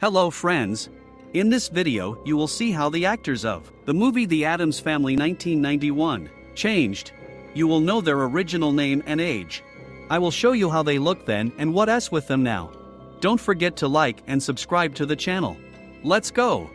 Hello friends. In this video, you will see how the actors of the movie The Addams Family 1991 changed. You will know their original name and age. I will show you how they look then and what s with them now. Don't forget to like and subscribe to the channel. Let's go!